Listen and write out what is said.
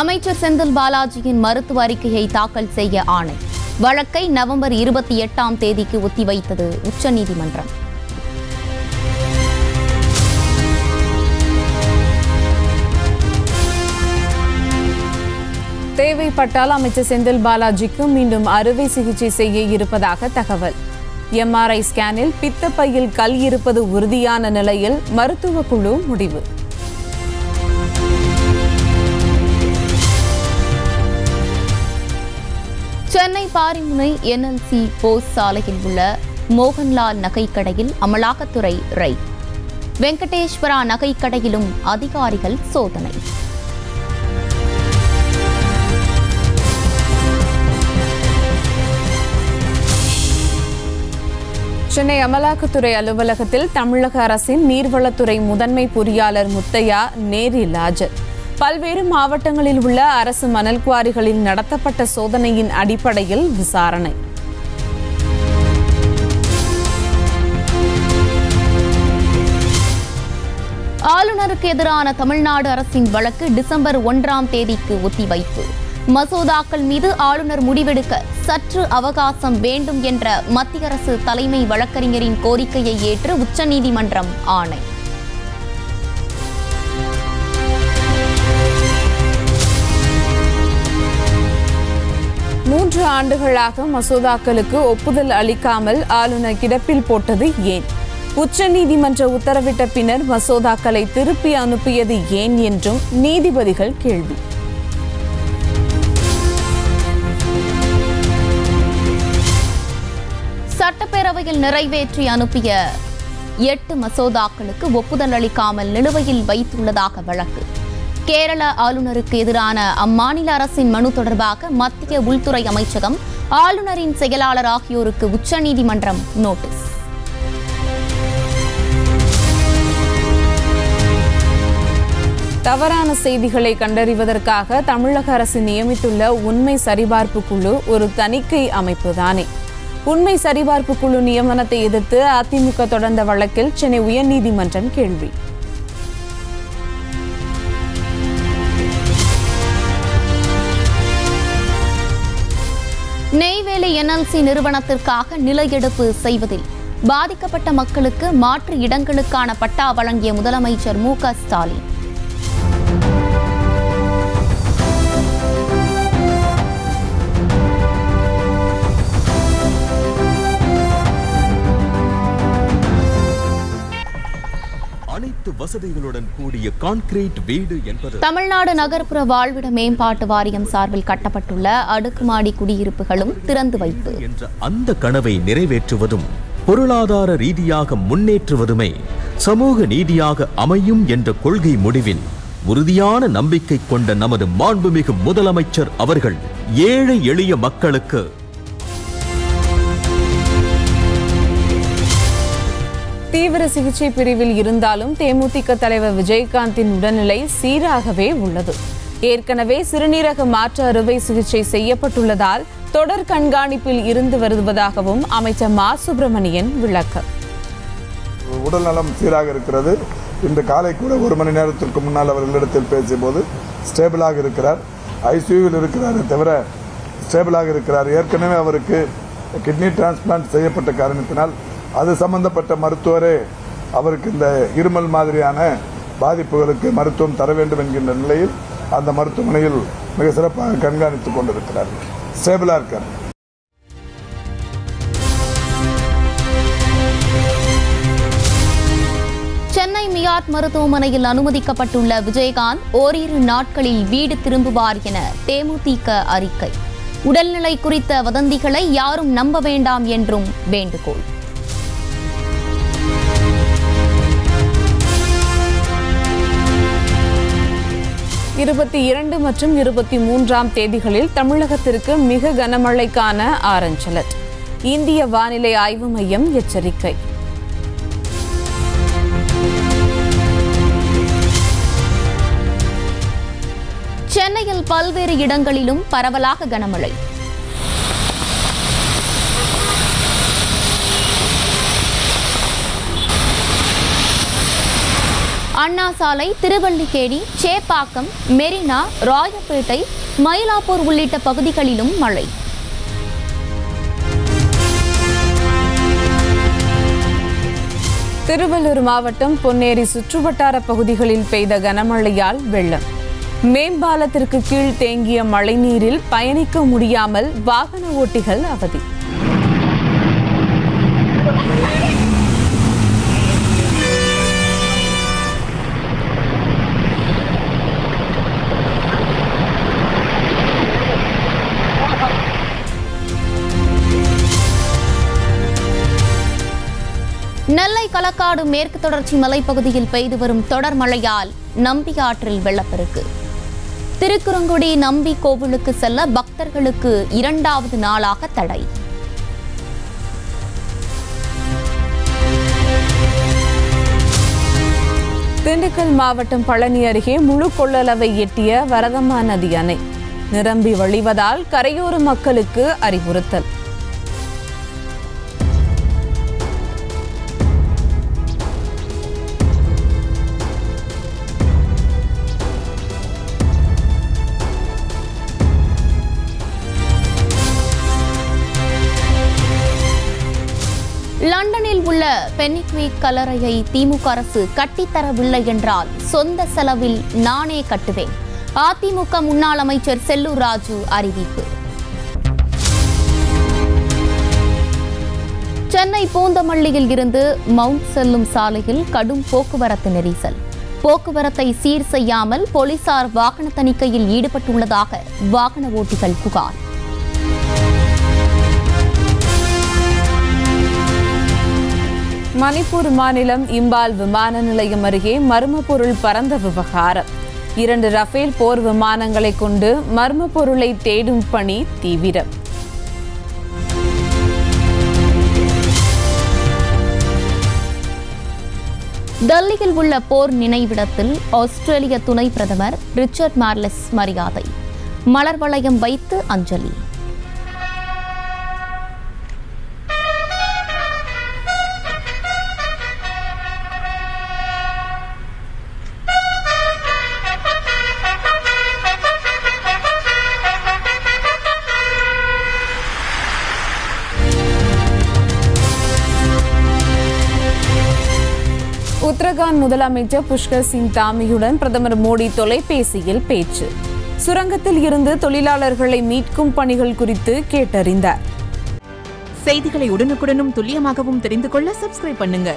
அமைச்சர் செந்தில் பாலாஜியின் மருத்துவ அறிக்கையை தாக்கல் செய்ய ஆணை. வழக்கை நவம்பர் இருபத்தி எட்டாம் தேதிக்கு ஒத்திவைத்தது உச்சநீதிமன்றம். தேவைப்பட்டால் அமைச்சர் செந்தில் பாலாஜிக்கு மீண்டும் அறுவை சிகிச்சை செய்ய இருப்பதாக தகவல். எம்ஆர்ஐ ஸ்கேனில் பித்தப்பையில் கல் இருப்பது உறுதியான நிலையில் மருத்துவ குழு முடிவு. சென்னை பாரிமுனை என்எல்சி போஸ் சாலையில் உள்ள மோகன்லால் நகைக்கடையில் அமலாக்கத்துறை ரை. வெங்கடேஸ்வரா நகைக்கடையிலும் அதிகாரிகள் சோதனை. சென்னை அமலாக்கத்துறை அலுவலகத்தில் தமிழக அரசின் நீர்வளத்துறை முதன்மை பொறியாளர் முத்தையா நேரில் ஆஜர். பல்வேறு மாவட்டங்களில் உள்ள அரசு மணல் குவாரிகளில் நடத்தப்பட்ட சோதனையின் அடிப்படையில் விசாரணை. ஆளுநருக்கு எதிரான தமிழ்நாடு அரசின் வழக்கு டிசம்பர் ஒன்றாம் தேதிக்கு ஒத்திவைப்பு. மசோதாக்கள் மீது ஆளுநர் முடிவெடுக்க சற்று அவகாசம் வேண்டும் என்ற மத்திய அரசு தலைமை வழக்கறிஞரின் கோரிக்கையை ஏற்று உச்சநீதிமன்றம் ஆணை. ஆண்டுகளாக மசோதாக்களுக்கு ஒப்புதல் அளிக்காமல் ஆளுநர் கிடப்பில் போட்டது ஏன்? உச்சநீதிமன்ற உத்தரவிட்ட பின்னர் மசோதாக்களை திருப்பி அனுப்பியது ஏன் என்றும் நீதிபதிகள் கேள்வி. சட்டப்பேரவையில் நிறைவேற்றி அனுப்பிய எட்டு மசோதாக்களுக்கு ஒப்புதல் அளிக்காமல் நிலுவையில் வைத்துள்ளதாக வழக்கு. கேரள ஆளுநருக்கு எதிரான அம்மாநில அரசின் மனு தொடர்பாக மத்திய உள்துறை அமைச்சகம் ஆளுநரின் செயலாளர் ஆகியோருக்கு உச்சநீதிமன்றம் நோட்டீஸ். தவறான செய்திகளை கண்டறிவதற்காக தமிழக அரசு நியமித்துள்ள உண்மை சரிபார்ப்பு குழு ஒரு தணிக்கை அமைப்பு தானே. உண்மை சரிபார்ப்பு குழு நியமனத்தை எதிர்த்து அதிமுக தொடர்ந்த வழக்கில் சென்னை உயர்நீதிமன்றம் கேள்வி. என்எல்சி நிறுவனத்திற்காக நிலையெடுப்பு செய்வதில் பாதிக்கப்பட்ட மக்களுக்கு மாற்று இடங்களுக்கான பட்டா வழங்கிய முதலமைச்சர் மு க ஸ்டாலின். அனைத்து வசதிகளுடன் கூடிய கான்கிரீட் வீடு என்பது தமிழ்நாடு நகர்ப்புற வாழ்விட மேம்பாட்டு வாரியம் சார்பில் கட்டப்பட்டுள்ள அடுக்குமாடி குடியிருப்புகளும் திறந்து வைப்பு. என்ற அந்த கனவை நிறைவேற்றுவதும் பொருளாதார ரீதியாக முன்னேற்றுவதுமே சமூக நீதியாக அமையும் என்ற கொள்கை முடிவில் உறுதியான நம்பிக்கை கொண்ட நமது மாண்புமிகு முதலமைச்சர் அவர்கள் ஏழை எளிய மக்களுக்கு தீவிர சிகிச்சை பிரிவில் இருந்தாலும் தேமுதிக தலைவர் விஜயகாந்தின் உடல்நிலை சீராகவே உள்ளது. ஏற்கனவே சிறுநீரக மாற்று அறுவை சிகிச்சை செய்யப்பட்டுள்ளதால் தொடர் கண்காணிப்பில் இருந்து வருவதாகவும் அமைச்சர் மா. சுப்பிரமணியன் விளக்கம் உடல் நலம் சீராக இருக்கிறது. இன்று காலை கூட ஒரு மணி நேரத்திற்கு முன்னால் அவர்களிடத்தில் பேசியபோது ஸ்டேபிளாக இருக்கிறார். ஐசியூவில் இருக்கிறாரே தவிர ஸ்டேபிளாக இருக்கிறார். ஏற்கனவே அவருக்கு கிட்னி டிரான்ஸ்பிளான்ட் செய்யப்பட்ட காரணத்தினால் அது சம்பந்தப்பட்ட மருத்துவரே அவருக்கு இந்த இருமல் மாதிரியான பாதிப்புகளுக்கு மருத்துவம் தர வேண்டும் என்கின்ற நிலையில் அந்த மருத்துவமனையில் மிக சிறப்பாக கண்காணித்துக் கொண்டிருக்கிறார். ஸ்டேபிளாக இருக்கார். சென்னை மியாட் மருத்துவமனையில் அனுமதிக்கப்பட்டுள்ள விஜயகாந்த் ஓரிரு நாட்களில் வீடு திரும்புவார் என தேமுதிக அறிக்கை. உடல்நிலை குறித்த வதந்திகளை யாரும் நம்ப வேண்டாம் என்றும் வேண்டுகோள். இருபத்தி இரண்டு மற்றும் இருபத்தி மூன்றாம் தேதிகளில் தமிழகத்திற்கு மிக கனமழைக்கான ஆரஞ்ச் அலர்ட். இந்திய வானிலை ஆய்வு மையம் எச்சரிக்கை. சென்னையில் பல்வேறு இடங்களிலும் பரவலாக கனமழை. அண்ணா சாலை திருவல்லிக்கேணி சேப்பாக்கம் மெரினா ராயப்பேட்டை மயிலாப்பூர் உள்ளிட்ட பகுதிகளிலும் மழை. திருவள்ளூர் மாவட்டம் பொன்னேரி சுற்றுவட்டார பகுதிகளில் பெய்த கனமழையால் வெள்ளம். மேம்பாலத்திற்கு கீழ் தேங்கிய மழைநீரில் பயணிக்க முடியாமல் வாகன ஓட்டிகள் அவதி. நெல்லை மேற்கு தொடர்ச்சி மலைப்பகுதியில் பெய்து வரும் தொடர் மழையால் நம்பி ஆற்றில் வெள்ளப்பெருக்கு. திருக்குறங்குடி நம்பி கோவிலுக்கு செல்ல பக்தர்களுக்கு இரண்டாவது நாளாக தடை. திண்டுக்கல் மாவட்டம் பழனி அருகே முழு கொள்ளளவை எட்டிய வரதமா நதி அணை. நிரம்பி வழிவதால் கரையோர மக்களுக்கு அறிவுறுத்தல். லண்டனில் கலரையை திமுக அரசு கட்டித்தரவில்லை என்றால் சொந்த செலவில் நானே கட்டுவேன். அதிமுக முன்னாள் அமைச்சர் செல்லூர் ராஜு அறிவிப்பு. சென்னை பூந்தமல்லியில் இருந்து மவுண்ட் செல்லும் சாலையில் கடும் போக்குவரத்து நெரிசல். போக்குவரத்தை சீர் செய்யாமல் போலீசார் வாகன தணிக்கையில் ஈடுபட்டுள்ளதாக வாகன ஓட்டிகள் புகார். மணிப்பூர் மாநிலம் இம்பால் விமான நிலையம் அருகே மர்ம பொருள் பறந்த விவகாரம். இரண்டு ரஃபேல் போர் விமானங்களை கொண்டு மர்ம பொருளை தேடும் பணி தீவிரம். டெல்லியில் உள்ள போர் நினைவிடத்தில் ஆஸ்திரேலிய துணை பிரதமர் ரிச்சர்ட் மார்லஸ் மரியாதை. மலர் வளையம் வைத்து அஞ்சலி. உத்தரகாண்ட் முதலமைச்சர் புஷ்கர் சிங் தாமியுடன் பிரதமர் மோடி தொலைபேசியில் பேச்சு. சுரங்கத்தில் இருந்து தொழிலாளர்களை மீட்கும் பணிகள் குறித்து கேட்டறிந்தார். செய்திகளை உடனுக்குடனும் துல்லியமாகவும் தெரிந்து கொள்ள சப்ஸ்கிரைப் பண்ணுங்க.